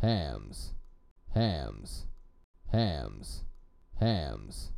hams, hams, hams, hams.